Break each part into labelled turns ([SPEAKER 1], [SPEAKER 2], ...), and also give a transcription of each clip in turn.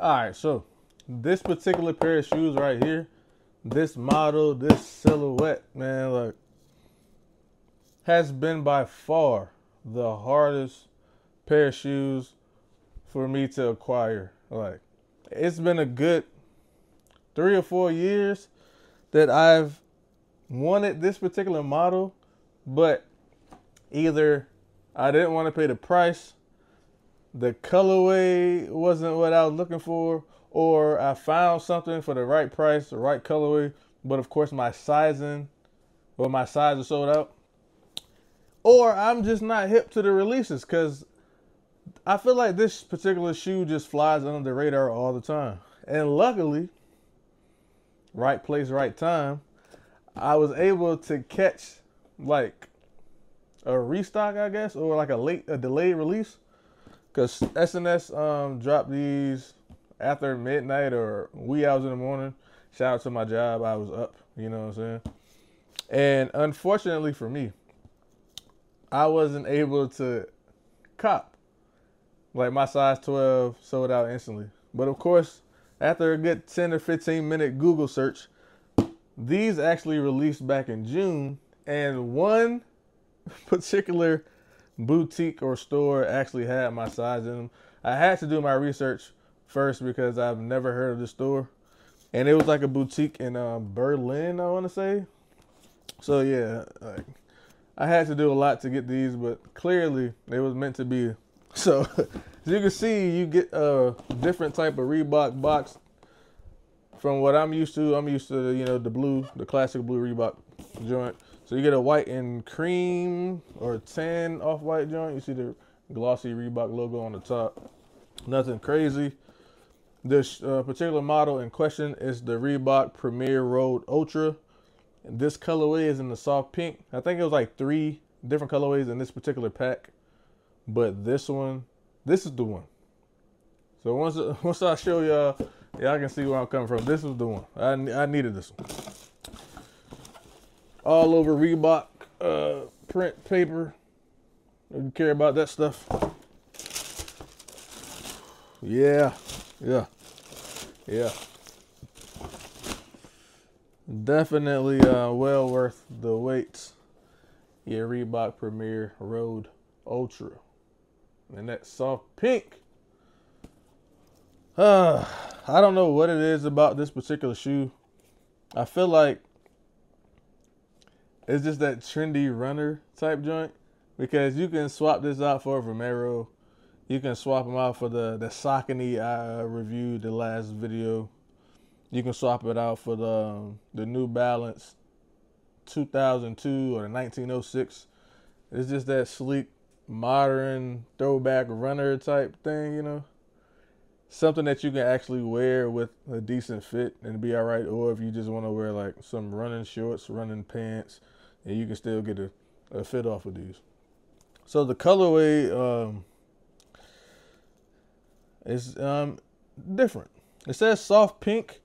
[SPEAKER 1] All right, so this particular pair of shoes right here, this model, this silhouette, man, like has been by far the hardest pair of shoes for me to acquire. Like it's been a good three or four years that I've wanted this particular model, but either I didn't want to pay the price, the colorway wasn't what I was looking for, or I found something for the right price, the right colorway, but of course my sizing or my size is sold out. Or I'm just not hip to the releases because I feel like this particular shoe just flies under the radar all the time. And luckily, right place, right time, I was able to catch like a restock, I guess, or like a late, a delayed release. Cause SNS um, dropped these after midnight or wee hours in the morning. Shout out to my job, I was up. You know what I'm saying? And unfortunately for me, I wasn't able to cop. Like my size 12 sold out instantly. But of course, after a good 10 or 15 minute Google search, these actually released back in June, and one particular boutique or store actually had my size in them. I had to do my research first because I've never heard of the store, and it was like a boutique in uh, Berlin, I want to say. So yeah, like, I had to do a lot to get these, but clearly it was meant to be. So as you can see, you get a different type of Reebok box from what I'm used to. I'm used to you know the blue, the classic blue Reebok joint. So you get a white and cream or tan off-white joint. You see the glossy Reebok logo on the top. Nothing crazy. This uh, particular model in question is the Reebok Premier Road Ultra. And this colorway is in the soft pink. I think it was like three different colorways in this particular pack, but this one, this is the one. So once once I show y'all, y'all can see where I'm coming from. This is the one. I I needed this one. All over Reebok uh, print paper. Don't care about that stuff. Yeah, yeah, yeah. Definitely uh, well worth the wait. Yeah, Reebok Premier Road Ultra. And that soft pink. Uh, I don't know what it is about this particular shoe. I feel like it's just that trendy runner type joint because you can swap this out for a Vomero. You can swap them out for the the Saucony I uh, reviewed the last video. You can swap it out for the um, the New Balance 2002 or the 1906. It's just that sleek, modern throwback runner type thing, you know. Something that you can actually wear with a decent fit and be all right. Or if you just want to wear like some running shorts, running pants, and you can still get a, a fit off of these. So the colorway um, is um, different. It says soft pink,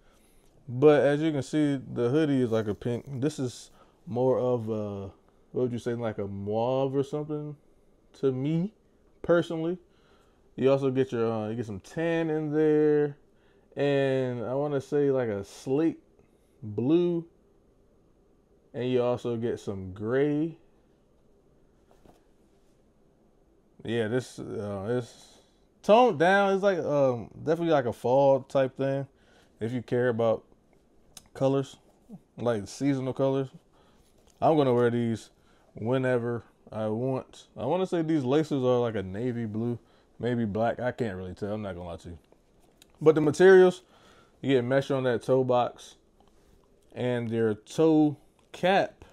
[SPEAKER 1] but as you can see, the hoodie is like a pink. This is more of a, what would you say, like a mauve or something to me personally. You also get your, uh, you get some tan in there. And I want to say like a slate blue. And you also get some gray. Yeah, this uh, is toned down. It's like um, definitely like a fall type thing. If you care about colors, like seasonal colors. I'm gonna wear these whenever I want. I want to say these laces are like a navy blue, maybe black. I can't really tell. I'm not gonna lie to you. But the materials, you get mesh on that toe box, and their toe cap,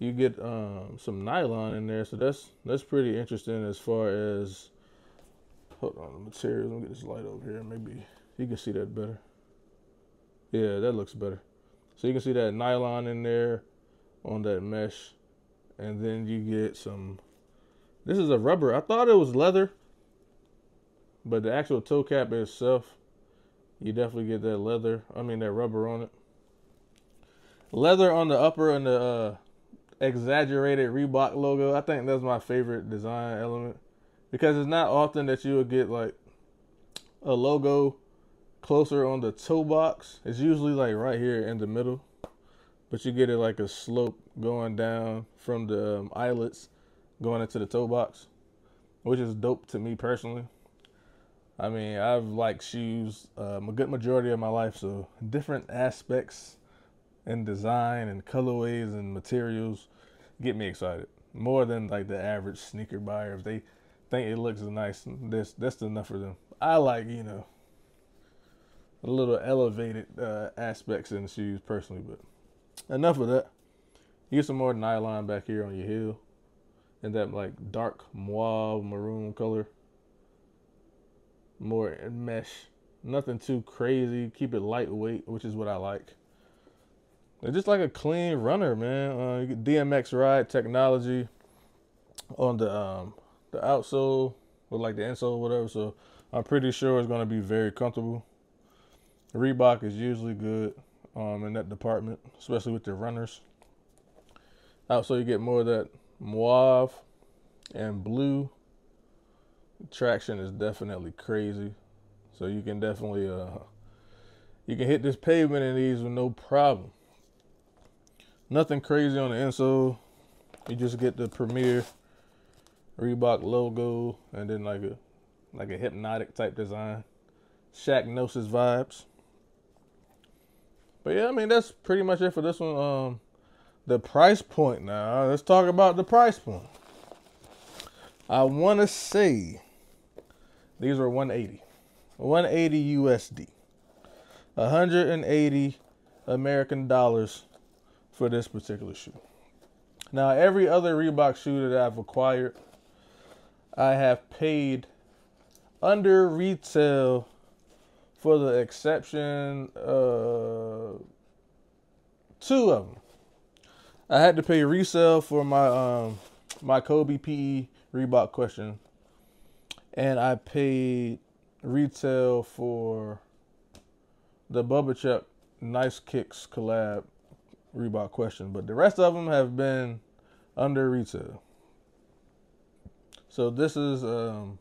[SPEAKER 1] you get um, some nylon in there. So that's that's pretty interesting as far as. Hold on, the materials. Let me get this light over here. Maybe you can see that better. Yeah, that looks better. So you can see that nylon in there on that mesh. And then you get some, this is a rubber. I thought it was leather, but the actual toe cap itself, you definitely get that leather, I mean that rubber on it. Leather on the upper and the uh, exaggerated Reebok logo. I think that's my favorite design element because it's not often that you would get like a logo closer on the toe box. It's usually like right here in the middle, but you get it like a slope going down from the um, eyelets going into the toe box, which is dope to me personally. I mean, I've liked shoes um, a good majority of my life, so different aspects and design and colorways and materials get me excited more than like the average sneaker buyer. If they think it looks nice, that's that's enough for them. I like you know a little elevated uh, aspects in the shoes personally, but enough of that. You get some more nylon back here on your heel, and that like dark mauve maroon color. More mesh, nothing too crazy. Keep it lightweight, which is what I like. They're just like a clean runner, man. Uh, you get DMX ride technology on the um, the outsole with like the insole, whatever. So I'm pretty sure it's gonna be very comfortable. Reebok is usually good um, in that department, especially with the runners. Outsole you get more of that mauve and blue. Traction is definitely crazy, so you can definitely uh, you can hit this pavement in these with no problem. Nothing crazy on the insole. You just get the Premier Reebok logo and then like a like a hypnotic type design. Shaqnosis vibes. But yeah, I mean that's pretty much it for this one. Um the price point now. Let's talk about the price point. I wanna say these were 180. 180 USD. 180 American dollars for this particular shoe. Now, every other Reebok shoe that I've acquired, I have paid under retail for the exception uh two of them. I had to pay resale for my um my Kobe PE Reebok question and I paid retail for the Bubba Chuck Nice Kicks collab Reebok question, but the rest of them have been under retail. So this is um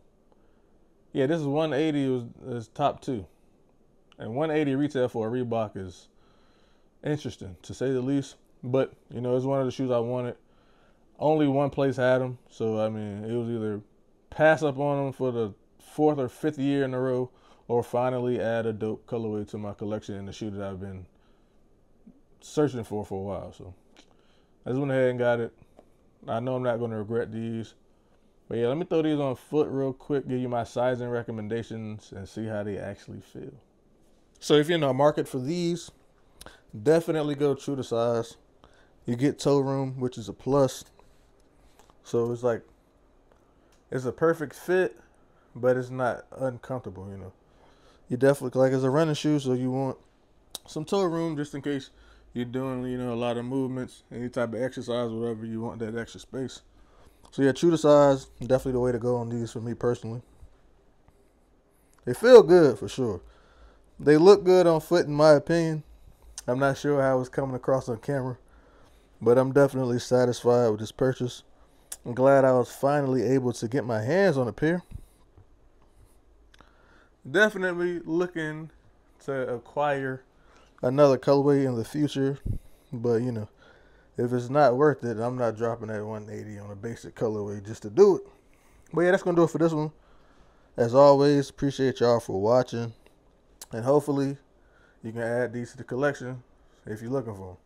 [SPEAKER 1] yeah, this is 180 was is top 2. And 180 retail for a Reebok is interesting to say the least, but you know, it's one of the shoes I wanted. Only one place had them, so I mean, it was either pass up on them for the fourth or fifth year in a row or finally add a dope colorway to my collection in the shoe that I've been searching for for a while. So I just went ahead and got it. I know I'm not going to regret these. But yeah, let me throw these on foot real quick, give you my sizing recommendations, and see how they actually feel. So if you're in the market for these, definitely go true to size. You get toe room, which is a plus. So it's like it's a perfect fit, but it's not uncomfortable, you know. You definitely like it's a running shoe, so you want some toe room just in case you're doing, you know, a lot of movements, any type of exercise, whatever you want that extra space. So yeah, true to size, definitely the way to go on these for me personally. They feel good for sure. They look good on foot in my opinion. I'm not sure how it's coming across on camera, but I'm definitely satisfied with this purchase. I'm glad I was finally able to get my hands on a pair. Definitely looking to acquire another colorway in the future. But you know, if it's not worth it, I'm not dropping that 180 on a basic colorway just to do it. But yeah, that's gonna do it for this one. As always, appreciate y'all for watching, and hopefully, you can add these to the collection if you're looking for them.